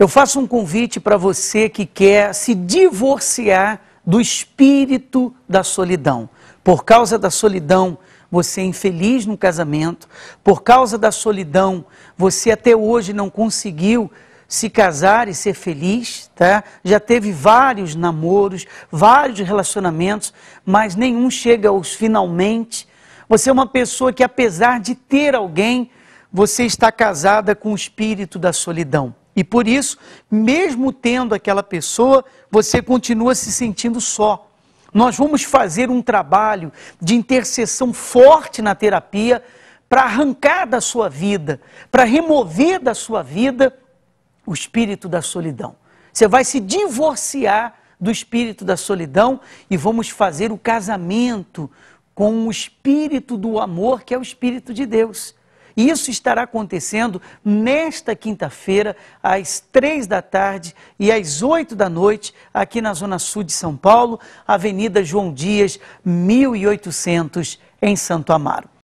Eu faço um convite para você que quer se divorciar do espírito da solidão. Por causa da solidão, você é infeliz no casamento. Por causa da solidão, você até hoje não conseguiu se casar e ser feliz, tá? Já teve vários namoros, vários relacionamentos, mas nenhum chega aos finalmente. Você é uma pessoa que apesar de ter alguém, você está casada com o espírito da solidão. E por isso, mesmo tendo aquela pessoa, você continua se sentindo só. Nós vamos fazer um trabalho de intercessão forte na terapia para arrancar da sua vida, para remover da sua vida o espírito da solidão. Você vai se divorciar do espírito da solidão e vamos fazer o casamento com o espírito do amor, que é o espírito de Deus. Isso estará acontecendo nesta quinta-feira, às três da tarde e às oito da noite, aqui na Zona Sul de São Paulo, Avenida João Dias, 1800, em Santo Amaro.